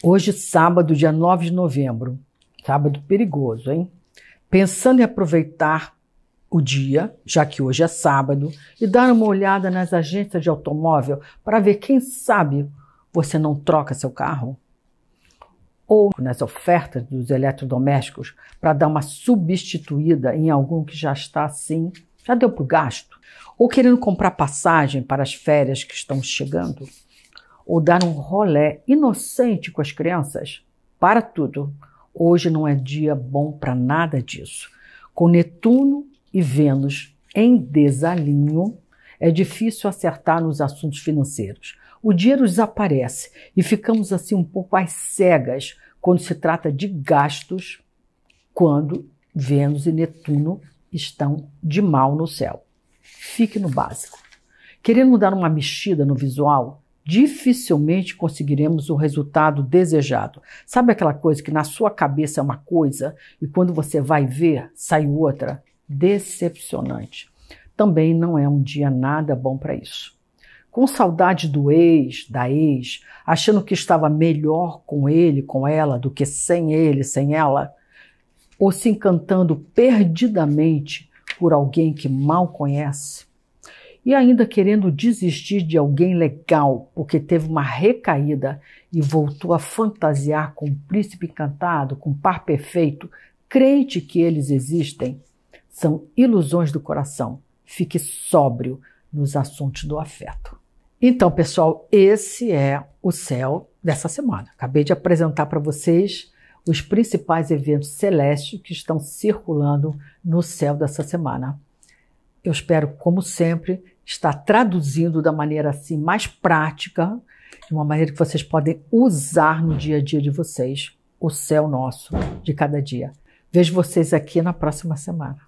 Hoje, sábado, dia 9 de novembro. Sábado perigoso, hein? Pensando em aproveitar o dia, já que hoje é sábado, e dar uma olhada nas agências de automóvel para ver quem sabe você não troca seu carro? Ou nas ofertas dos eletrodomésticos para dar uma substituída em algum que já está assim, já deu para o gasto? Ou querendo comprar passagem para as férias que estão chegando? Ou dar um rolé inocente com as crianças? Para tudo. Hoje não é dia bom para nada disso. Com Netuno e Vênus em desalinho, é difícil acertar nos assuntos financeiros. O dinheiro desaparece e ficamos assim um pouco às cegas quando se trata de gastos, quando Vênus e Netuno estão de mal no céu. Fique no básico. Querendo dar uma mexida no visual, dificilmente conseguiremos o resultado desejado. Sabe aquela coisa que na sua cabeça é uma coisa e quando você vai ver sai outra? Decepcionante. Também não é um dia nada bom para isso com saudade do ex, da ex, achando que estava melhor com ele, com ela, do que sem ele, sem ela, ou se encantando perdidamente por alguém que mal conhece, e ainda querendo desistir de alguém legal porque teve uma recaída e voltou a fantasiar com o príncipe encantado, com o par perfeito, crente que eles existem, são ilusões do coração. Fique sóbrio nos assuntos do afeto. Então, pessoal, esse é o céu dessa semana. Acabei de apresentar para vocês os principais eventos celestes que estão circulando no céu dessa semana. Eu espero, como sempre, estar traduzindo da maneira assim mais prática, de uma maneira que vocês podem usar no dia a dia de vocês, o céu nosso de cada dia. Vejo vocês aqui na próxima semana.